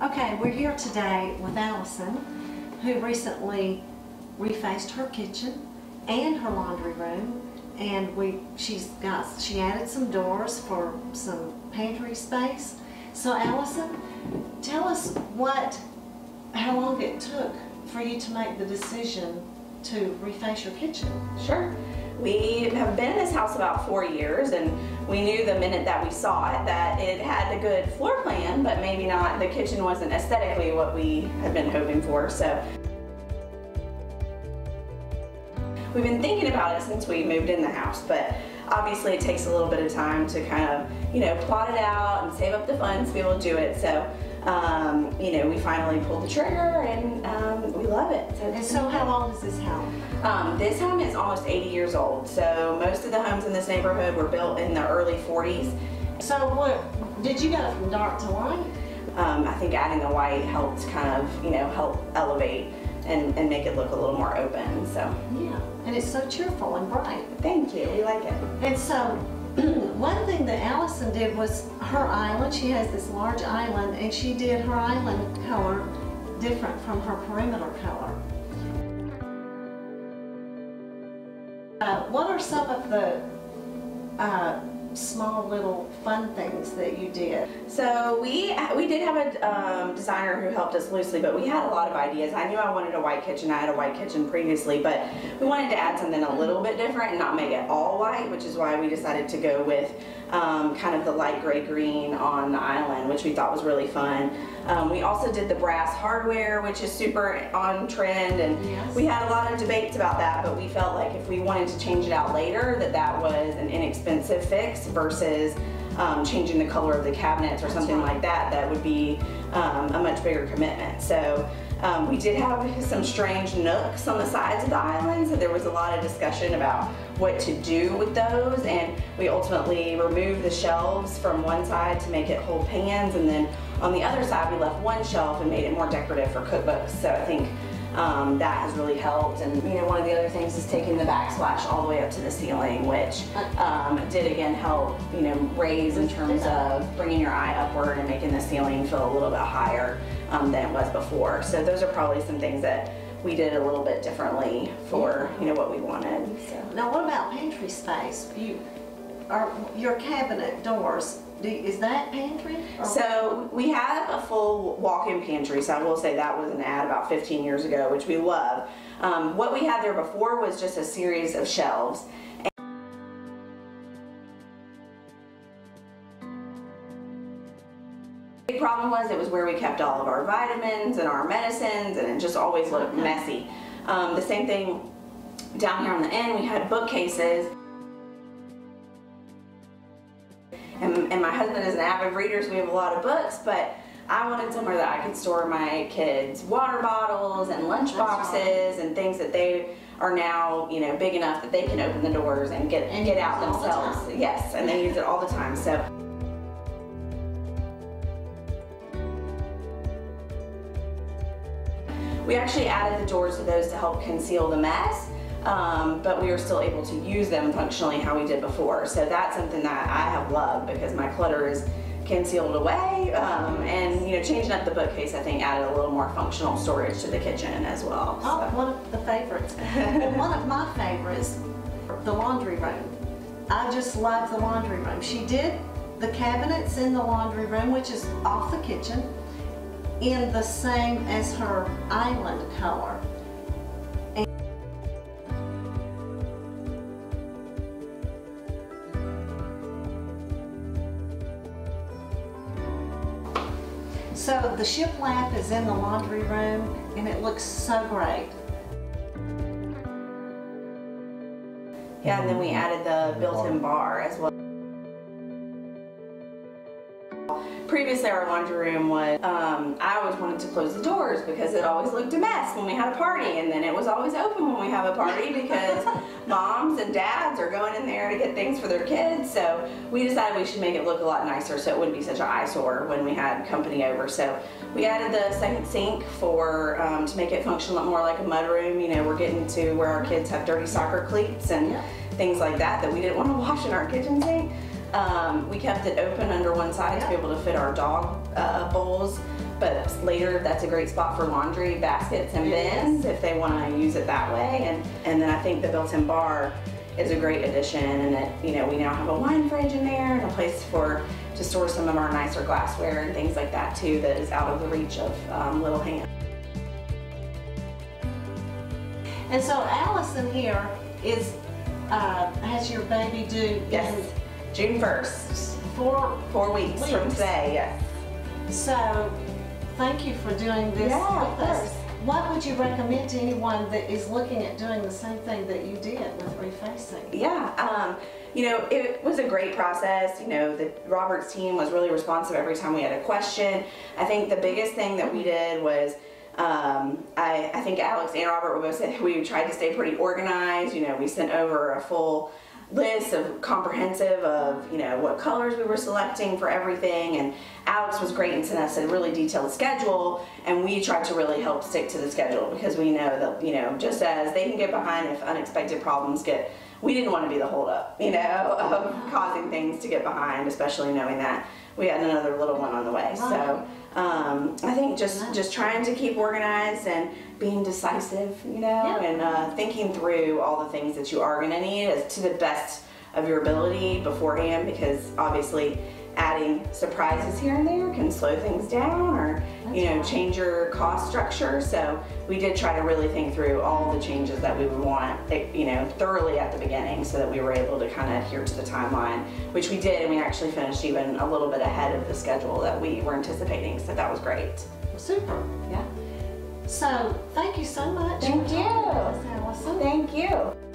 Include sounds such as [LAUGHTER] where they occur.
Okay, we're here today with Allison, who recently refaced her kitchen and her laundry room. And we, she's got, she added some doors for some pantry space. So Allison, tell us what, how long it took for you to make the decision to reface your kitchen. Sure. We have been in this house about four years and we knew the minute that we saw it that it had a good floor plan, but maybe not, the kitchen wasn't aesthetically what we had been hoping for. So we've been thinking about it since we moved in the house, but obviously it takes a little bit of time to kind of, you know, plot it out and save up the funds to be able to do it. So, um, you know, we finally pulled the trigger and um, we love it. So, And so how long is this home? um, this home is almost 80 years old. So most of the homes in this neighborhood were built in the early 40s. So what, did you go from dark to light? Um, I think adding the white helped kind of, you know, help elevate and, and make it look a little more open. So Yeah, and it's so cheerful and bright. thank you. We like it. And so, [CLEARS THROAT] one thing that Allison did was her island, she has this large island, and she did her island color different from her perimeter color. Uh, what are some of the uh, small little fun things that you did? So we we did have a um, designer who helped us loosely, but we had a lot of ideas. I knew I wanted a white kitchen. I had a white kitchen previously, but we wanted to add something a little bit different and not make it all white, which is why we decided to go with um, kind of the light gray green on the island, which we thought was really fun. Um, we also did the brass hardware, which is super on trend, and Yes. we had a lot of debates about that, but we felt like if we wanted to change it out later, that that was an inexpensive fix versus um, changing the color of the cabinets or something right. like that, that would be um, a much bigger commitment. So um, we did have some strange nooks on the sides of the island, so there was a lot of discussion about what to do with those, and we ultimately removed the shelves from one side to make it hold pans, and then on the other side we left one shelf and made it more decorative for cookbooks. So I think um, that has really helped. And you know, one of the other things is taking the backsplash all the way up to the ceiling, which um, did again help, you know, raise in terms of bringing your eye upward and making the ceiling feel a little bit higher um, than it was before. So those are probably some things that we did a little bit differently for, you know, what we wanted. So. Now, what about pantry space? You, are your cabinet doors, do, is that pantry? So we have a full walk-in pantry, so I will say that was an ad about 15 years ago, which we love. Um, what we had there before was just a series of shelves. The big problem was it was where we kept all of our vitamins and our medicines, and it just always looked messy. Um, the same thing down here on the end, we had bookcases and, my husband is an avid reader, so we have a lot of books, but I wanted somewhere that I could store my kids' water bottles and lunch boxes and things that they are now, you know, big enough that they can open the doors and get And get out all the themselves. Yes, and they use it all the time. So we actually added the doors to those to help conceal the mess. Um, but we were still able to use them functionally how we did before. So that's something that I have loved because my clutter is concealed away. Um, and you know, changing up the bookcase, I think, added a little more functional storage to the kitchen as well. Oh, so. one of the favorites. well, [LAUGHS] one of my favorites, the laundry room. I just love the laundry room. She did the cabinets in the laundry room, which is off the kitchen, in the same as her island color. So the ship lamp is in the laundry room and it looks so great. Yeah, and then we added the built-in bar as well. Previously, our laundry room was, um, I always wanted to close the doors because it always looked a mess when we had a party, and then it was always open when we have a party [LAUGHS] because moms and dads are going in there to get things for their kids. So we decided we should make it look a lot nicer so it wouldn't be such an eyesore when we had company over. So we added the second sink for um, to make it function a lot more like a mudroom. You know, we're getting to where our kids have dirty soccer cleats and Yeah. things like that that we didn't want to [LAUGHS] wash in our kitchen sink. Um, we kept it open under one side to be able to fit our dog uh, bowls but later that's a great spot for laundry baskets and bins if they want to use it that way. And, and then I think the built-in bar is a great addition and it, you know, we now have a wine fridge in there and a place for, to store some of our nicer glassware and things like that too that is out of the reach of um, little hands. And so Allison here is, uh, has your baby due Yes, June 1st, four, four weeks, from today, yes. so thank you for doing this Yeah, with us. What would you recommend to anyone that is looking at doing the same thing that you did with refacing? Yeah, um, you know, it was a great process. You know, the Roberts team was really responsive every time we had a question. I think the biggest thing that we did was, um, I, I think Alex and Robert both say [LAUGHS] we tried to stay pretty organized. You know, we sent over a full list of comprehensive of you know what colors we were selecting for everything and alex was great and sent us a really detailed schedule and we tried to really help stick to the schedule because we know that you know just as they can get behind if unexpected problems get we didn't want to be the holdup you know [LAUGHS] of causing things to get behind especially knowing that we had another little one on the way. So um, i think just just trying to keep organized and being decisive you know Yeah. and uh, thinking through all the things that you are going to need as to the best of your ability beforehand because obviously adding surprises here and there can slow things down or you know right. change your cost structure so we did try to really think through all the changes that we would want eh, you know thoroughly at the beginning so that we were able to kind of adhere to the timeline which we did and we actually finished even a little bit ahead of the schedule that we were anticipating so that was great Super. yeah So thank you so much. Thank you. talking with us, Allison. thank you